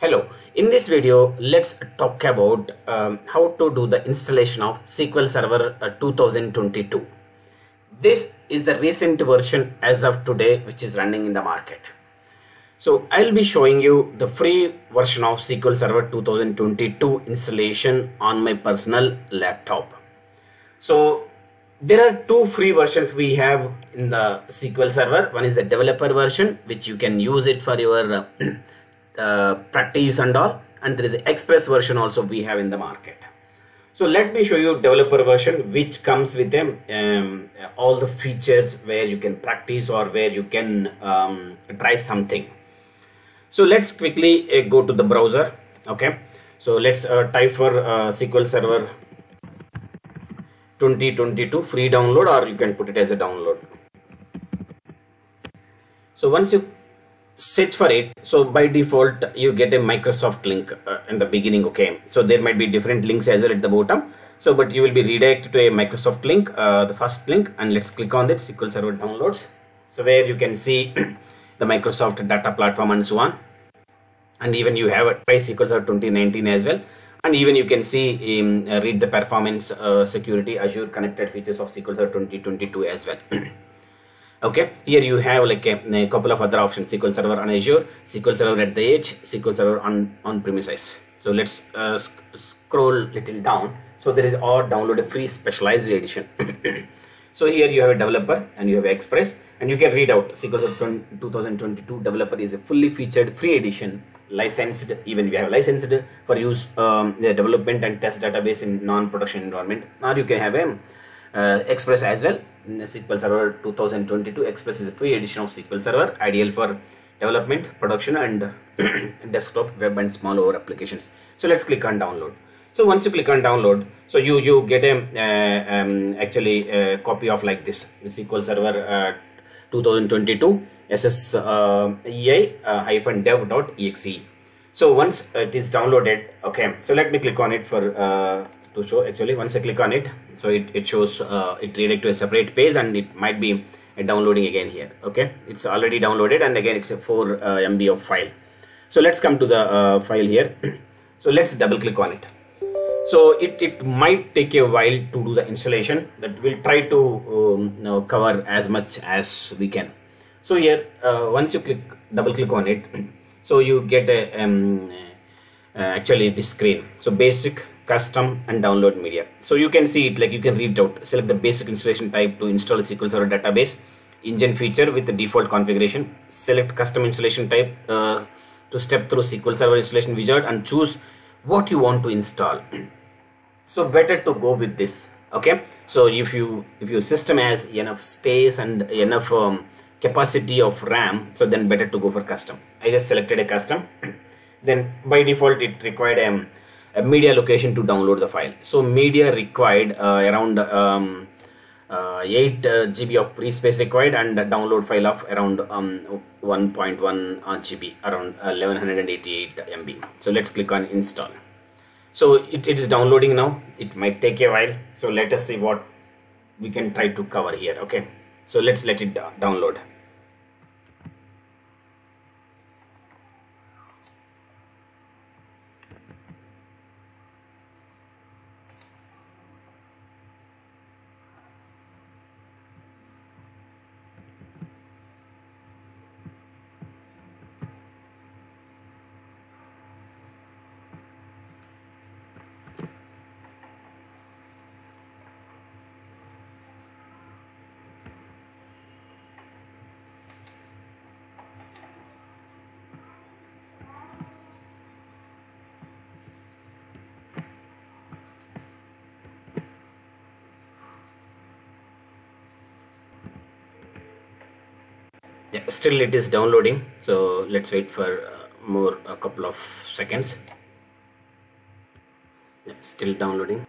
Hello, in this video, let's talk about um, how to do the installation of SQL Server uh, 2022. This is the recent version as of today, which is running in the market. So I'll be showing you the free version of SQL Server 2022 installation on my personal laptop. So there are two free versions we have in the SQL Server. One is the developer version, which you can use it for your uh, practice and all. And there is express version also we have in the market. So let me show you developer version, which comes with them um, all the features where you can practice or where you can um, try something. So let's quickly uh, go to the browser. Okay. So let's uh, type for uh, SQL Server 2022 free download or you can put it as a download. So once you search for it, so by default you get a Microsoft link uh, in the beginning. Okay. So there might be different links as well at the bottom. So but you will be redirected to a Microsoft link, uh, the first link and let's click on that SQL Server downloads. So where you can see the Microsoft data platform and so on. And even you have a SQL Server 2019 as well. And even you can see, um, read the performance, uh, security, Azure connected features of SQL Server 2022 as well. okay, here you have like a, a, couple of other options, SQL Server on Azure, SQL Server at the edge, SQL Server on, on premises. So let's uh, sc scroll little down. So there is or download a free specialized edition. So here you have a developer and you have Express and you can read out SQL Server 2022 developer is a fully featured free edition licensed even we have licensed for use um, the development and test database in non-production environment or you can have a uh, Express as well SQL Server 2022 Express is a free edition of SQL Server ideal for development production and desktop web and small over applications. So let's click on download. So once you click on download so you you get a uh, um, actually a copy of like this the SQL Server uh, 2022 SSEI uh, hyphen dev.exe so once it is downloaded okay so let me click on it for uh, to show. Actually once I click on it so it, it shows uh, it redirect to a separate page and it might be downloading again here okay? It's already downloaded and again it's a 4 uh, MB of file. So let's come to the file here. So let's double click on it. So it, it might take a while to do the installation but we'll try to um, you know, cover as much as we can. So here uh, once you click double click on it so you get a um, uh, actually this screen. So basic custom and download media. So you can see it like you can read out. Select the basic installation type to install a SQL Server database engine feature with the default configuration. Select custom installation type uh, to step through SQL Server installation wizard and choose what you want to install. So better to go with this okay? So if you if your system has enough space and enough um, capacity of ram so then better to go for custom. I just selected a custom. Then by default it required um, a media location to download the file. So media required uh, around um, uh, 8 uh, GB of free space required and download file of around um, 1.1 GB around 1188 MB so let's click on install. So it, it is downloading now. It might take a while. So let us see what we can try to cover here okay? So let's let it download yeah still it is downloading so let's wait for uh, more a couple of seconds. Yeah, still downloading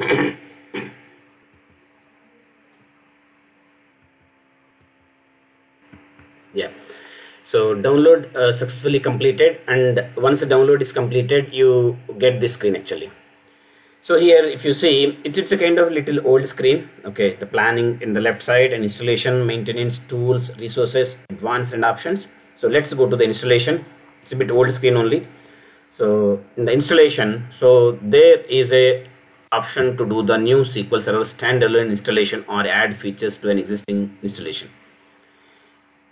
yeah. So download uh, successfully completed and once the download is completed you get this screen actually. So here if you see it's, it's a kind of little old screen okay? The planning in the left side and installation maintenance tools resources advanced and options. So let's go to the installation. It's a bit old screen only. So in the installation so there is a option to do the new SQL Server standalone installation or add features to an existing installation.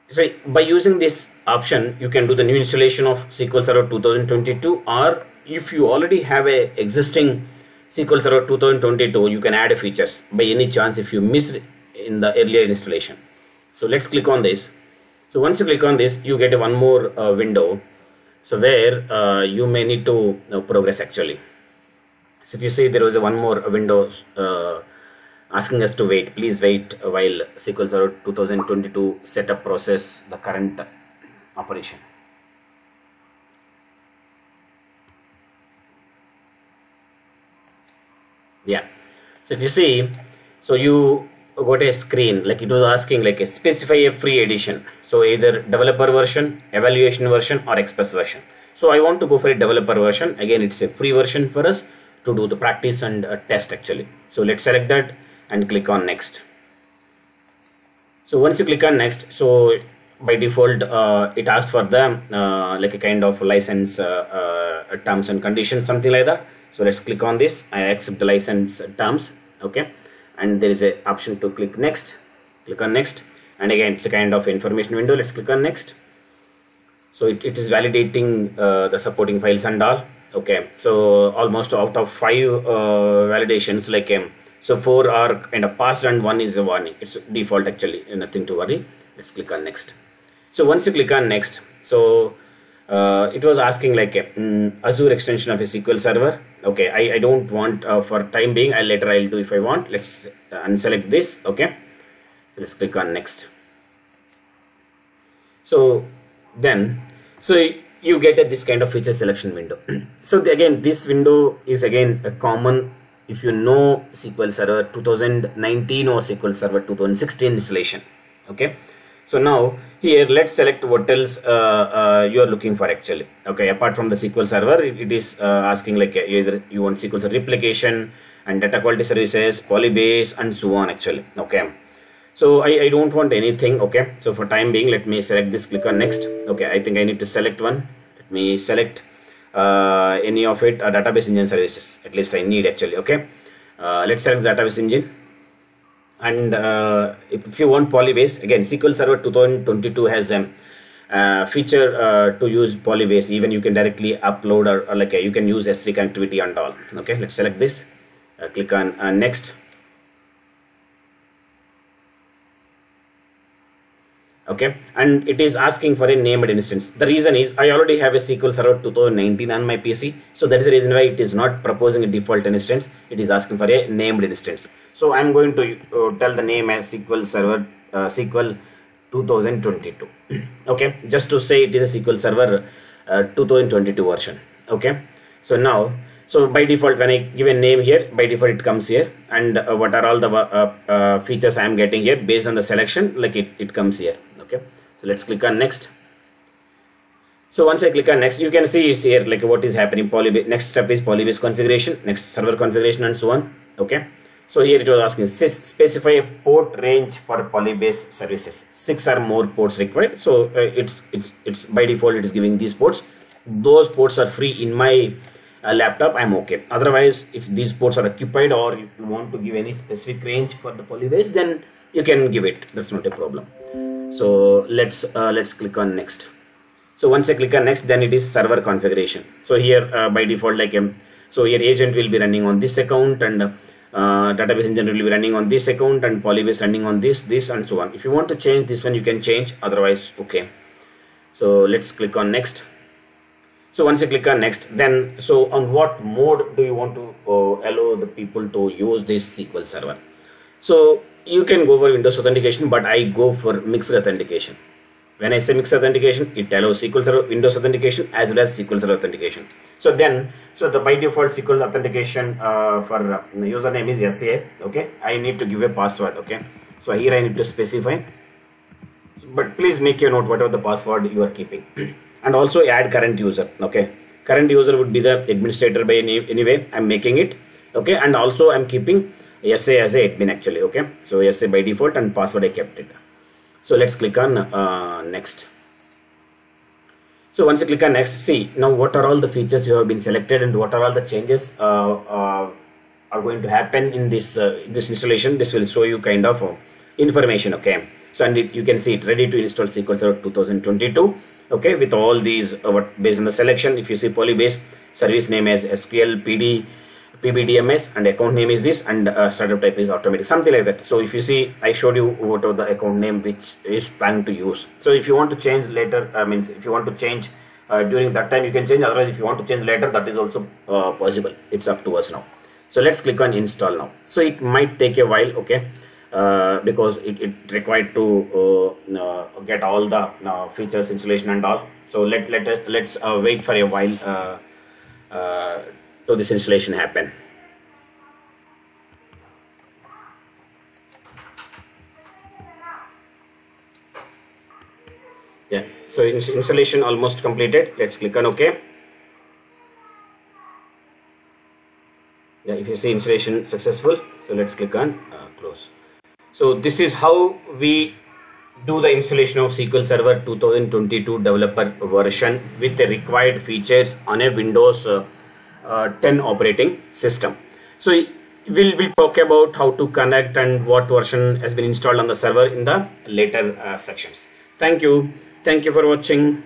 So by using this option you can do the new installation of SQL Server 2022 or if you already have a existing SQL Server 2022 you can add features by any chance if you missed in the earlier installation. So let's click on this. So once you click on this you get one more uh, window. So where uh, you may need to uh, progress actually so if you see there was a one more window uh, asking us to wait please wait while SQL Server 2022 setup process the current operation. Yeah. So if you see so you got a screen like it was asking like a specify a free edition. So either developer version evaluation version or express version. So i want to go for a developer version. Again it's a free version for us to do the practice and uh, test actually. So let's select that and click on next. So once you click on next so by default uh, it asks for the uh, like a kind of license uh, terms and conditions something like that. So let's click on this. I accept the license terms okay? And there is a option to click next. Click on next. And again it's a kind of information window. Let's click on next. So it, it is validating uh, the supporting files and all okay so almost out of five uh, validations like um, so four are kind of passed and one is a warning it's default actually nothing to worry let's click on next so once you click on next so uh, it was asking like mm, Azure extension of a SQL server. Okay, I, I don't want uh, for time being. I later I'll do if I want. Let's unselect this. Okay, so let's click on next. So then, so you get a, this kind of feature selection window. so the, again, this window is again a common if you know SQL Server 2019 or SQL Server 2016 installation. Okay? So now here let's select what else uh, uh, you are looking for actually. Okay? Apart from the SQL server it, it is uh, asking like uh, either you want SQL server replication and data quality services polybase and so on actually. Okay so I, I don't want anything okay? So for time being let me select this click on next. Okay I think I need to select one. Let me select uh, any of it uh, database engine services. At least I need actually okay? Let's select database engine. And uh, if, you want polybase again SQL Server 2022 has a uh, feature uh, to use polybase. Even you can directly upload or, or like a, you can use S3 connectivity and all. Okay let's select this. Uh, click on uh, next okay? And it is asking for a named instance. The reason is i already have a sql server 2019 on my pc so that is the reason why it is not proposing a default instance. It is asking for a named instance. So i'm going to uh, tell the name as sql server uh, sql 2022 okay? Just to say it is a sql server uh, 2022 version. Okay? So now so by default when i give a name here by default it comes here. And uh, what are all the uh, uh, features i am getting here based on the selection like it, it comes here so let's click on next. So once I click on next you can see it's here like what is happening. Polybase next step is polybase configuration next server configuration and so on. Okay? So here it was asking specify a port range for polybase services. Six or more ports required. So uh, it's it's it's by default it is giving these ports. Those ports are free in my uh, laptop. I'm okay. Otherwise if these ports are occupied or you want to give any specific range for the polybase then you can give it. That's not a problem so let's uh, let's click on next. So once i click on next then it is server configuration. So here uh, by default like um, so here agent will be running on this account and uh, database engine will be running on this account and polybase running on this this and so on. If you want to change this one you can change. Otherwise okay. So let's click on next. So once you click on next then so on what mode do you want to uh, allow the people to use this sql server? So you can go for Windows authentication, but I go for mixed authentication. when I say mixed authentication, it allows SQL Server Windows authentication as well as SQL Server authentication. So then, so the by default SQL authentication uh, for uh, username is SCA. Okay, I need to give a password. Okay, so here I need to specify. But please make your note whatever the password you are keeping, and also add current user. Okay, current user would be the administrator by any anyway. I'm making it. Okay, and also I'm keeping SA as a admin actually. Okay, so SA by default and password I kept it. So let's click on uh, next. So once you click on next, see now what are all the features you have been selected and what are all the changes uh, uh, are going to happen in this uh, this installation. This will show you kind of uh, information. Okay. So and it, you can see it ready to install SQL Server 2022. Okay, with all these uh, what based on the selection. If you see Polybase service name as SQL PD PBDMS and account name is this and uh, startup type is automatic something like that. So if you see I showed you what are the account name which is planning to use. So if you want to change later I mean if you want to change uh, during that time you can change otherwise if you want to change later that is also uh, possible. It's up to us now. So let's click on install now. So it might take a while okay? Uh, because it, it required to uh, uh, get all the uh, features installation and all. So let, let let's wait for a while to this installation happen. Yeah, so installation almost completed. Let's click on OK. Yeah, if you see installation successful, so let's click on uh, close. So this is how we do the installation of SQL Server 2022 developer version with the required features on a Windows uh, 10 operating system. So we'll, we'll talk about how to connect and what version has been installed on the server in the later uh, sections. Thank you. Thank you for watching.